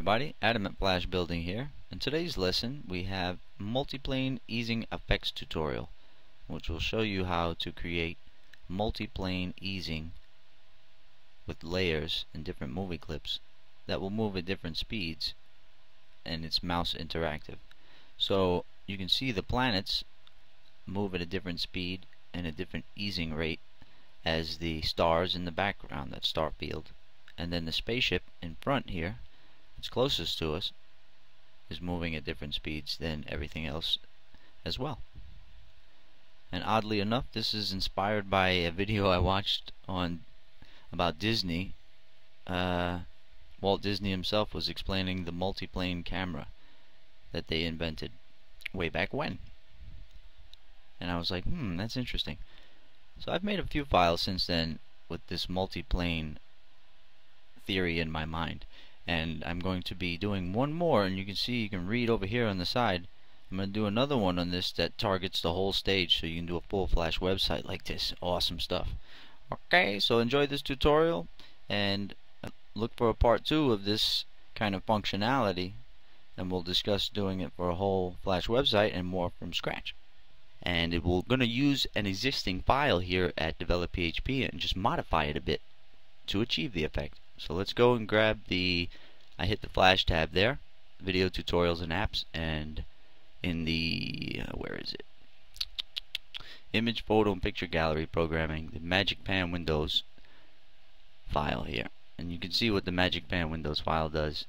everybody, Adam at Flash Building here. In today's lesson we have multiplane easing effects tutorial which will show you how to create multiplane easing with layers and different movie clips that will move at different speeds and it's mouse interactive. So you can see the planets move at a different speed and a different easing rate as the stars in the background, that star field. And then the spaceship in front here it's closest to us is moving at different speeds than everything else as well. And oddly enough, this is inspired by a video I watched on about Disney. Uh, Walt Disney himself was explaining the multiplane camera that they invented way back when. And I was like, hmm, that's interesting. So I've made a few files since then with this multiplane theory in my mind and I'm going to be doing one more and you can see you can read over here on the side I'm going to do another one on this that targets the whole stage so you can do a full flash website like this. Awesome stuff. Okay so enjoy this tutorial and uh, look for a part two of this kind of functionality and we'll discuss doing it for a whole flash website and more from scratch. And it, we're going to use an existing file here at develop PHP and just modify it a bit to achieve the effect so let's go and grab the, I hit the flash tab there, video tutorials and apps, and in the, uh, where is it? Image, photo, and picture gallery programming, the Magic Pan Windows file here. And you can see what the Magic Pan Windows file does.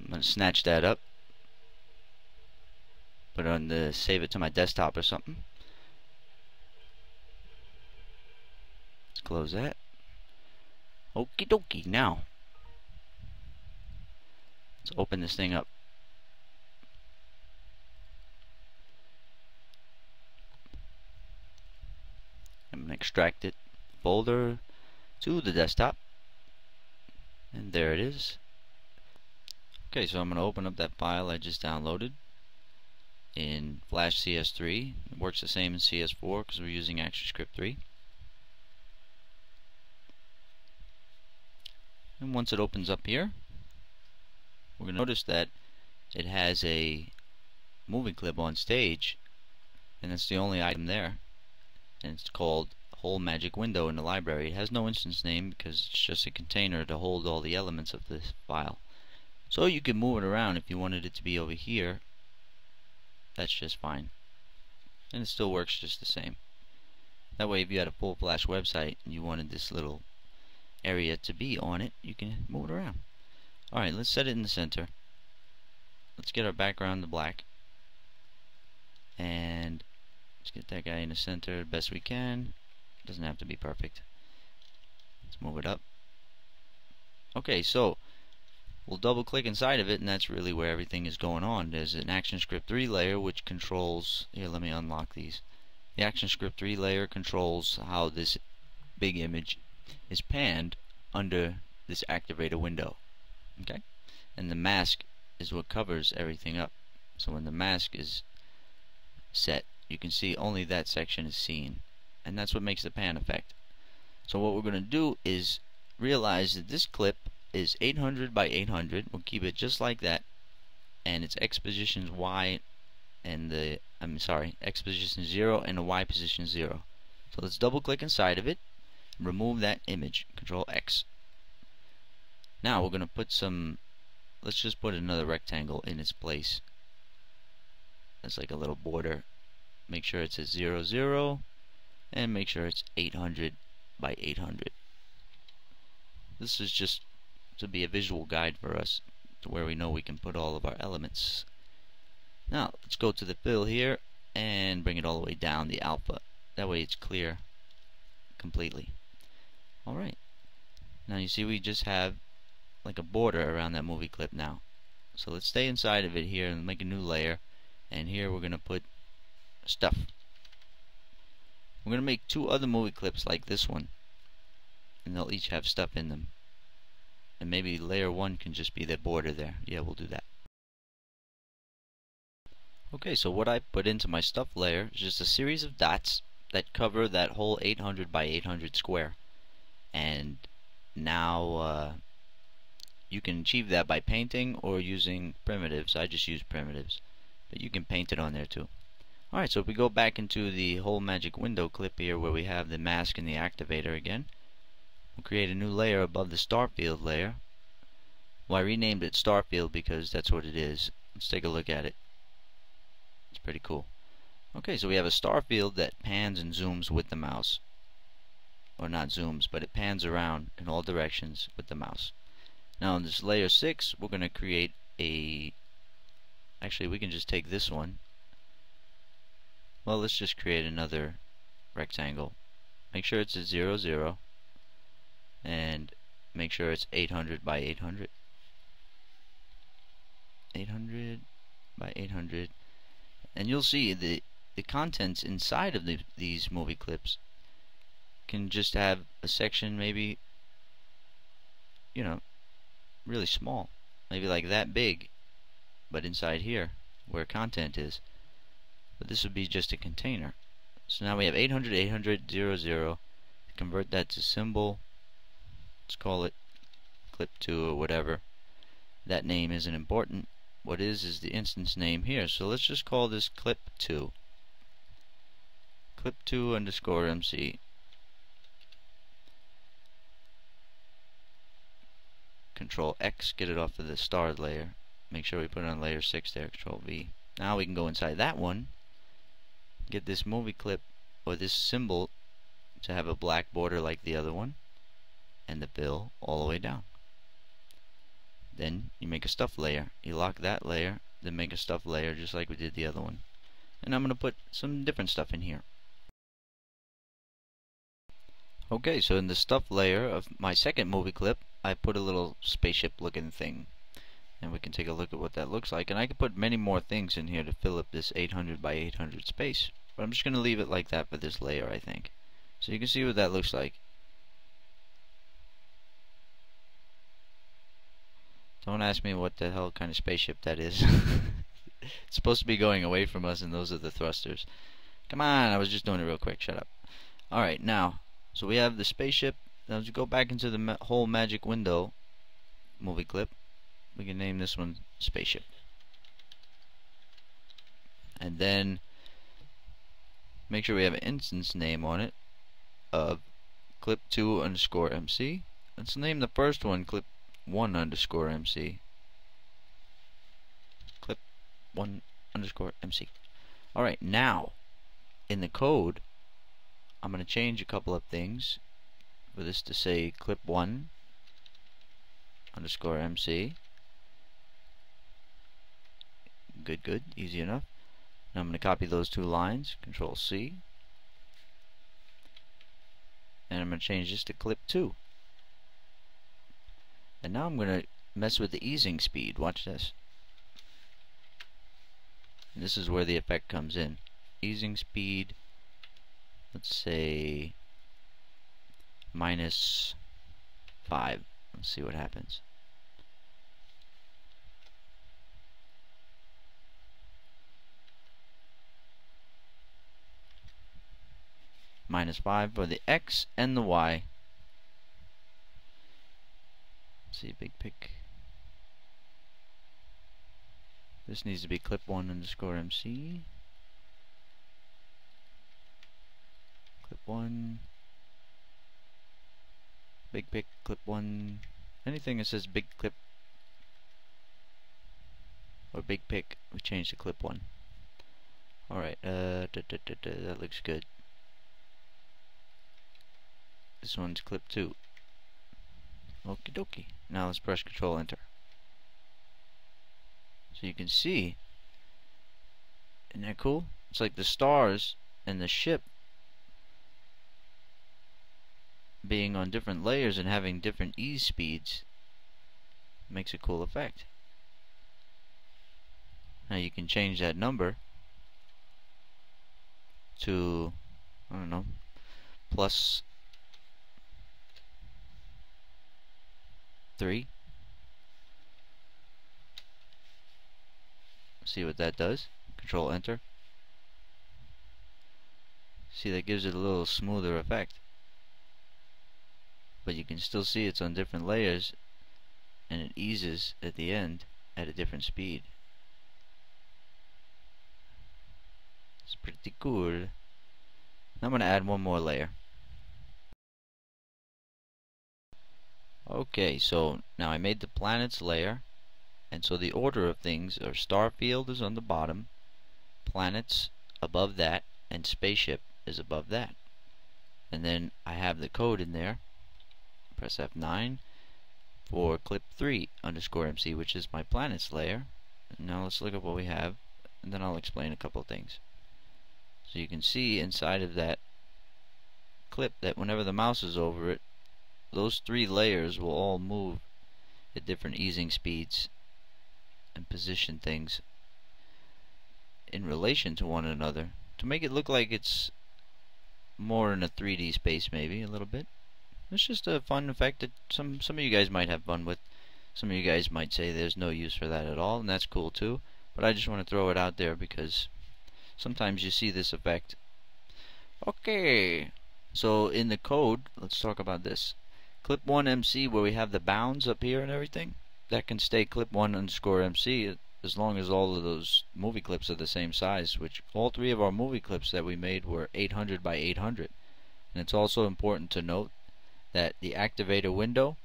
I'm going to snatch that up. Put it on the, save it to my desktop or something. Let's close that. Okie dokie, now. Let's open this thing up. I'm going to extract it folder to the desktop. And there it is. Okay, so I'm going to open up that file I just downloaded in Flash CS3. It works the same in CS4 because we're using ActionScript 3. And once it opens up here we're going to notice that it has a moving clip on stage and it's the only item there. And it's called whole magic window in the library. It has no instance name because it's just a container to hold all the elements of this file. So you can move it around. If you wanted it to be over here that's just fine. And it still works just the same. That way if you had a full flash website and you wanted this little area to be on it, you can move it around. Alright, let's set it in the center. Let's get our background to black. And let's get that guy in the center best we can. Doesn't have to be perfect. Let's move it up. Okay, so we'll double click inside of it and that's really where everything is going on. There's an ActionScript 3 layer which controls, here let me unlock these. The ActionScript 3 layer controls how this big image is panned under this activator window. Okay? And the mask is what covers everything up. So when the mask is set, you can see only that section is seen. And that's what makes the pan effect. So what we're going to do is realize that this clip is 800 by 800. We'll keep it just like that. And it's X positions Y and the, I'm sorry, X position 0 and the Y position 0. So let's double click inside of it remove that image control X. Now we're gonna put some let's just put another rectangle in its place. That's like a little border. Make sure it's at 0 0 and make sure it's 800 by 800 this is just to be a visual guide for us to where we know we can put all of our elements. Now let's go to the fill here and bring it all the way down the alpha. That way it's clear completely Alright. Now you see we just have like a border around that movie clip now. So let's stay inside of it here and make a new layer. And here we're going to put stuff. We're going to make two other movie clips like this one. And they'll each have stuff in them. And maybe layer 1 can just be the border there. Yeah, we'll do that. Okay, so what I put into my stuff layer is just a series of dots that cover that whole 800 by 800 square now uh, you can achieve that by painting or using primitives. I just use primitives. But you can paint it on there too. Alright, so if we go back into the whole magic window clip here where we have the mask and the activator again, we'll create a new layer above the starfield layer. Well, I renamed it starfield because that's what it is. Let's take a look at it. It's pretty cool. Okay, so we have a starfield that pans and zooms with the mouse. Or not zooms, but it pans around in all directions with the mouse. Now in this layer 6, we're going to create a... Actually, we can just take this one well, let's just create another rectangle. Make sure it's a 0, 0. And make sure it's 800 by 800. 800 by 800. And you'll see the, the contents inside of the, these movie clips can just have a section maybe, you know, really small. Maybe like that big. But inside here, where content is but this would be just a container. So now we have 800, 800, 0, 0. Convert that to symbol. Let's call it clip2 or whatever. That name isn't important. What is is the instance name here. So let's just call this clip2. Clip2 underscore MC. Control X, get it off of the starred layer. Make sure we put it on layer 6 there, Control V. Now we can go inside that one get this movie clip or this symbol to have a black border like the other one and the bill all the way down. Then you make a stuff layer. You lock that layer, then make a stuff layer just like we did the other one. And I'm going to put some different stuff in here. Okay, so in the stuff layer of my second movie clip, I put a little spaceship looking thing. And we can take a look at what that looks like. And I can put many more things in here to fill up this 800 by 800 space. But I'm just going to leave it like that for this layer, I think. So you can see what that looks like. Don't ask me what the hell kind of spaceship that is. it's supposed to be going away from us, and those are the thrusters. Come on, I was just doing it real quick. Shut up. Alright, now, so we have the spaceship. Now, let's go back into the ma whole magic window movie clip. We can name this one Spaceship. And then make sure we have an instance name on it of clip2 underscore MC. Let's name the first one clip1 underscore MC. Clip1 underscore MC. Alright, now in the code I'm going to change a couple of things for this to say clip1 underscore MC. Good, good, easy enough. Now I'm going to copy those two lines, Control C, and I'm going to change this to clip 2. And now I'm going to mess with the easing speed. Watch this. And this is where the effect comes in. Easing speed, let's say minus 5. Let's see what happens. minus 5 for the x and the y. Let's see, big pick. This needs to be clip1 underscore MC. Clip1. Big pick, clip1. Anything that says big clip or big pick, we change to clip1. Alright, uh, da, da, da, that looks good. This one's clip 2. Okie dokie. Now let's press Control Enter. So you can see, isn't that cool? It's like the stars and the ship being on different layers and having different ease speeds makes a cool effect. Now you can change that number to, I don't know, plus 3. See what that does. Control Enter. See that gives it a little smoother effect. But you can still see it's on different layers and it eases at the end at a different speed. It's pretty cool. I'm going to add one more layer. Okay, so now I made the planets layer and so the order of things are Starfield is on the bottom, planets above that, and spaceship is above that. And then I have the code in there. Press F9 for clip 3 underscore MC, which is my planets layer. Now let's look at what we have, and then I'll explain a couple of things. So you can see inside of that clip that whenever the mouse is over it, those three layers will all move at different easing speeds and position things in relation to one another to make it look like it's more in a 3D space maybe a little bit. It's just a fun effect that some some of you guys might have fun with. Some of you guys might say there's no use for that at all and that's cool too. But I just want to throw it out there because sometimes you see this effect. Okay. So in the code, let's talk about this. Clip 1 MC where we have the bounds up here and everything that can stay clip 1 underscore MC as long as all of those movie clips are the same size which all three of our movie clips that we made were 800 by 800 and it's also important to note that the activator window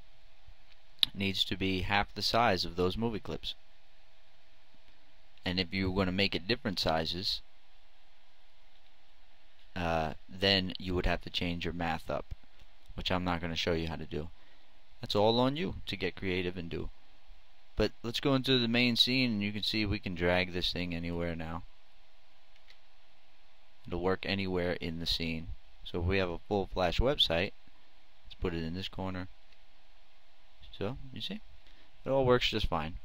needs to be half the size of those movie clips and if you're going to make it different sizes uh, then you would have to change your math up which I'm not going to show you how to do that's all on you to get creative and do but let's go into the main scene and you can see we can drag this thing anywhere now. It'll work anywhere in the scene. So if we have a full flash website, let's put it in this corner. So, you see? It all works just fine.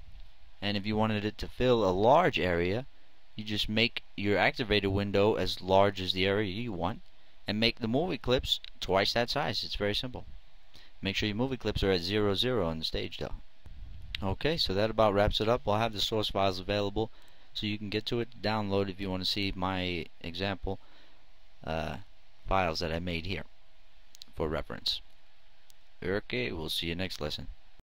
And if you wanted it to fill a large area, you just make your activator window as large as the area you want and make the movie clips twice that size. It's very simple. Make sure your movie clips are at 0, 0 on the stage though. Okay, so that about wraps it up. I'll have the source files available so you can get to it, download if you want to see my example uh, files that I made here for reference. Okay, we'll see you next lesson.